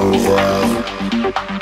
Over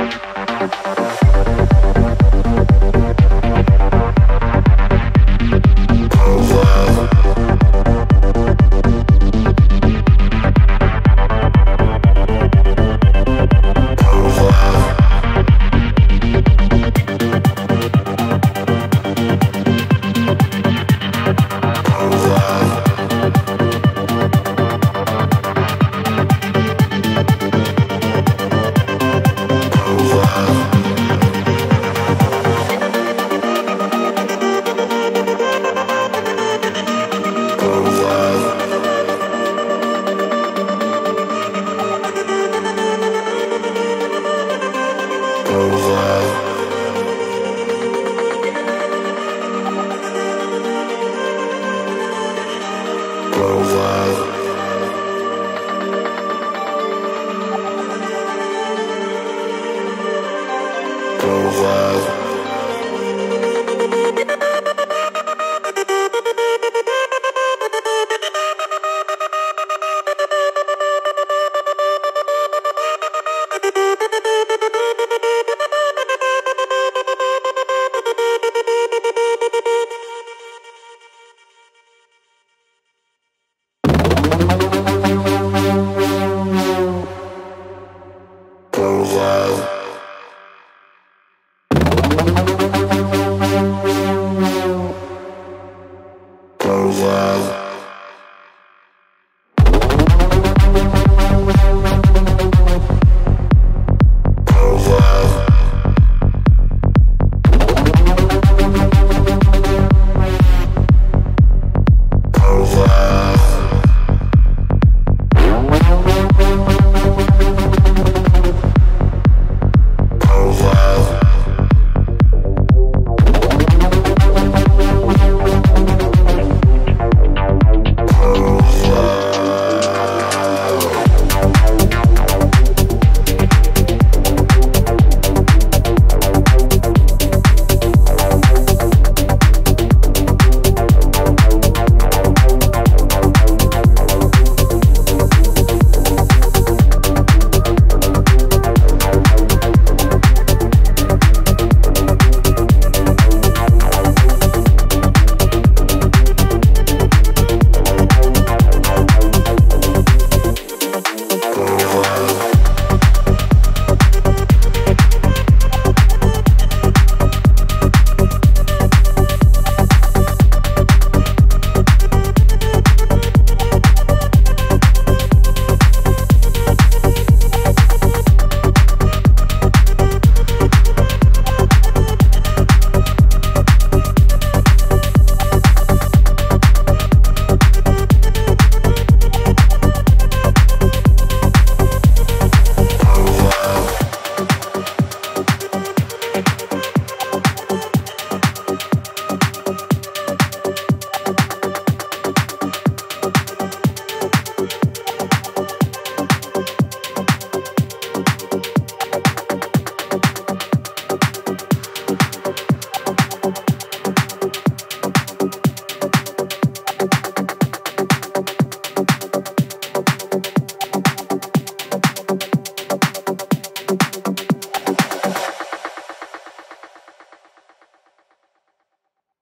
world voar.